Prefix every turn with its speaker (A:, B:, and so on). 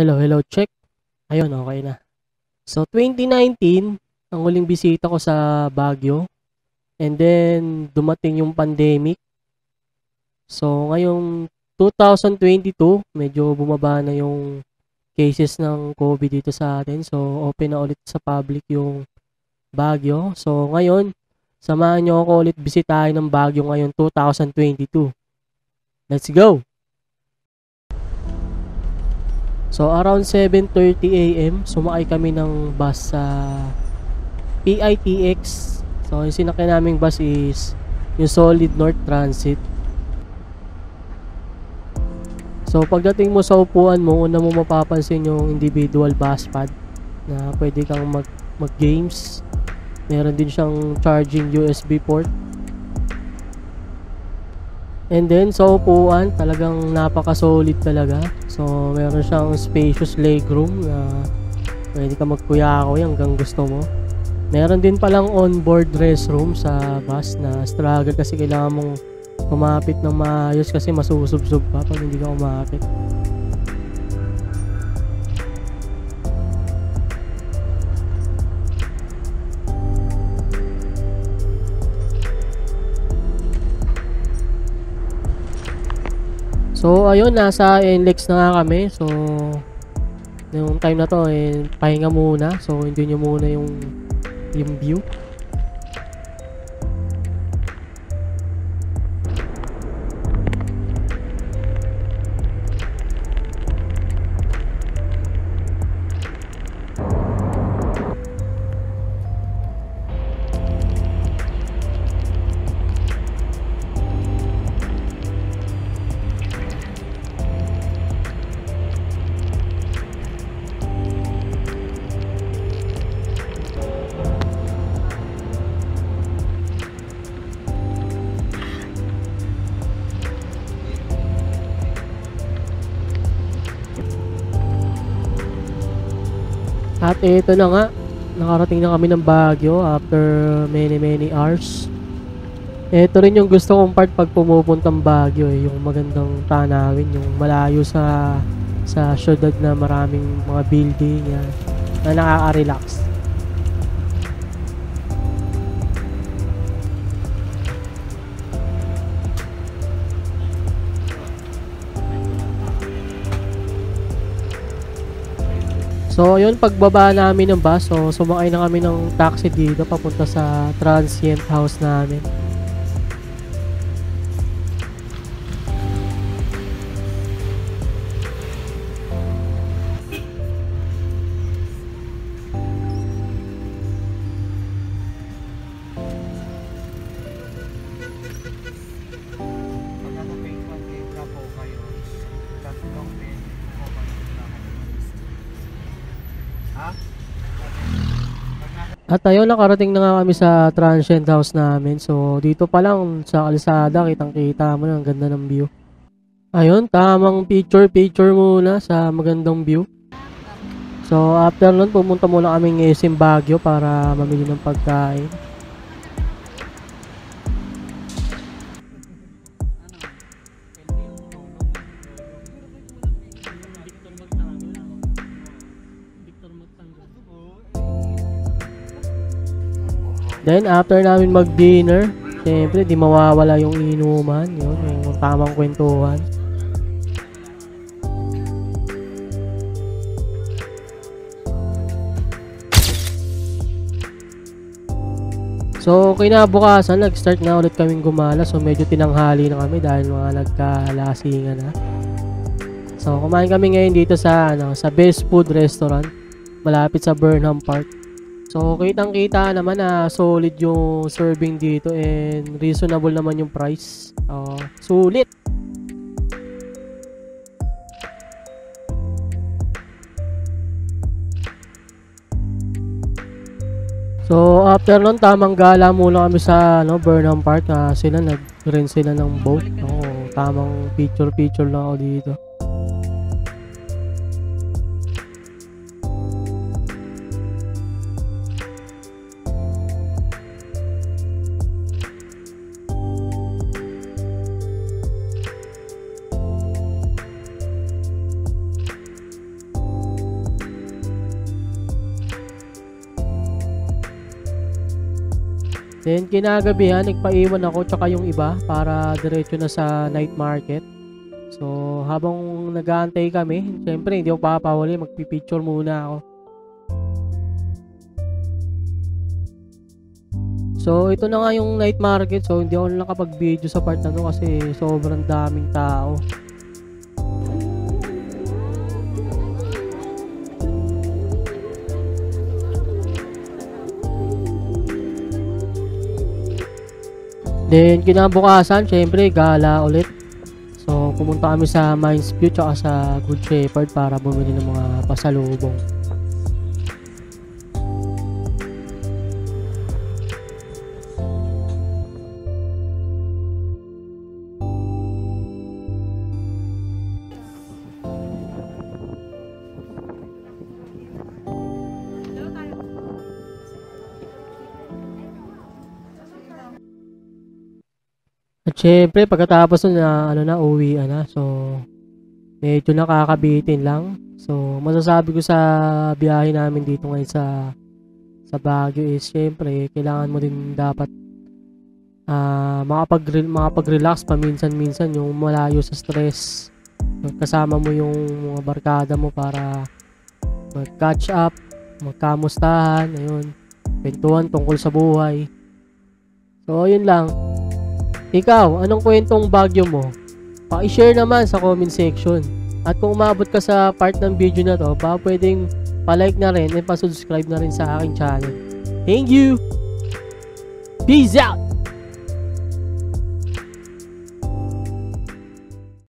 A: Hello, hello, check. Ayun, okay na. So, 2019, ang huling bisita ko sa Baguio. And then, dumating yung pandemic. So, ngayong 2022, medyo bumaba na yung cases ng COVID dito sa atin. So, open na ulit sa public yung Baguio. So, ngayon, samahan nyo ako ulit bisitahin ng Baguio ngayon 2022. Let's go! So, around 7.30 a.m., sumakay kami ng bus sa PITX. So, yung sinakay naming bus is yung Solid North Transit. So, pagdating mo sa upuan mo, una mo mapapansin yung individual bus pad na pwede kang mag, mag-games. Meron din siyang charging USB port. And then, sa upuan, talagang napaka-solid talaga. So, meron siyang spacious legroom na pwede ka magkuyako hanggang gusto mo. Meron din palang onboard restroom sa bus na struggle kasi kailangan mong kumapit ng maayos kasi masusubsob pa pag hindi ka kumapit. So, ayun, nasa NLEX na nga kami. So, yung time na to, eh, pahinga muna. So, hindi nyo muna yung, yung view. At ito na nga, nakarating na kami ng Baguio after many many hours. Ito rin yung gusto kong part pag pumupuntang Baguio eh, yung magandang tanawin, yung malayo sa sa syudad na maraming mga building yan, na nakaka-relax. So, yun, pagbaba namin ng bus, so sumakay na kami ng taxi dito papunta sa transient house namin. At ayun, nakarating na nga kami sa transient house namin. So, dito pa lang sa kalsada, kitang-kita mo na ang ganda ng view. Ayun, tamang picture-picture muna sa magandang view. So, after nun, pumunta muna kaming SM Baguio para mamili ng pagkain. Then, after namin mag-dinner, syempre, di mawawala yung inuman, yun, yung tamang kwentuhan. So, kinabukasan, nag-start na ulit kaming gumala. So, medyo tinanghali na kami dahil mga nagkalasingan na. So, kumain kami ngayon dito sa, ano, sa Best Food Restaurant, malapit sa Burnham Park. So, kitang-kita naman na solid yung serving dito and reasonable naman yung price. Oh, sulit. So, after nun, tamang gala muna kami sa ano, Burnham Park. Ah, sila, nag-rent sila ng boat. Oo, tamang picture-picture lang ako dito. Then kinagabihan, nagpaiwan ako tsaka yung iba para diretso na sa night market. So habang nag-aantay kami, syempre hindi ako papawali, magpipicture muna ako. So ito na nga yung night market. So hindi ako nakapag-video sa part na to kasi sobrang daming tao. Then kinabukasan, syempre gala ulit. So pumunta kami sa Mines View tsaka sa Good Shepherd para bumili ng mga pasalubong. At syempre, pagkatapos na, ano na, uwi na. So, medyo nakakabitin lang. So, masasabi ko sa biyahe namin dito ngayon sa sa Baguio is syempre, kailangan mo din dapat ah makapag makapag-relax paminsan-minsan yung malayo sa stress. Kasama mo yung mga barkada mo para mag-catch up, magkamustahan, ayun, kwentuhan tungkol sa buhay. So, yun lang. Ikaw, anong kwentong Baguio mo? Pa-share naman sa comment section. At kung umabot ka sa part ng video na to, baka pwedeng pa-like na rin at pa-subscribe na rin sa aking channel. Thank you! Peace out!